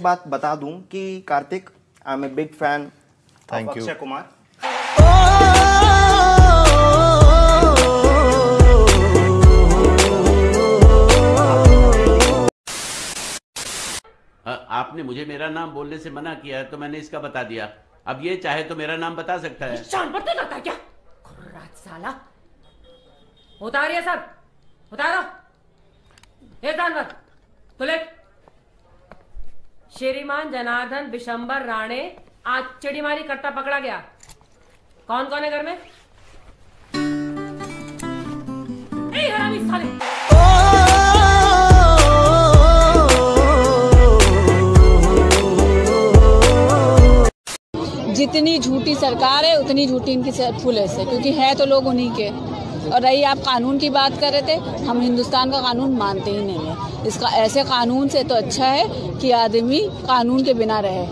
एक बात बता दूँ कि Kartik I am a big fan thank you Akshay Kumar आपने मुझे मेरा नाम बोलने से मना किया है तो मैंने इसका बता दिया। अब ये चाहे तो मेरा नाम बता सकता है। बत्ती करता है क्या? खुर्रात साला। उतारिए सब। उतारो। एक जानवर तुलिक श्रीमान जनार्दन, बिशंबर, राणे, आज चिड़ीमारी करता पकड़ा गया। कौन कौन है घर में? जितनी झूठी सरकार है, उतनी झूठी इनकी स- पुलिस है क्योंकि है तो लोग उन्हीं के। और रही आप कानून की बात कर रहे थे हम हिंदुस्तान का कानून मानते ही नहीं है। इसका ऐसे कानून से तो अच्छा है कि आदमी कानून के बिना रहे।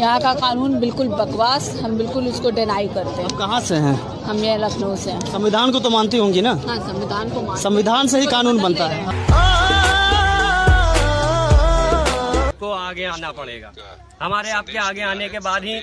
यहाँ का कानून बिल्कुल बकवास हम बिल्कुल उसको डिनाई करते हैं। कहाँ से हैं? हम ये लखनऊ से हैं। संविधान को तो मानती होंगी ना? हाँ संविधान को संविधान से ही कानून बनता है। को आगे आना पड़ेगा। हमारे आपके आगे आने के बाद ही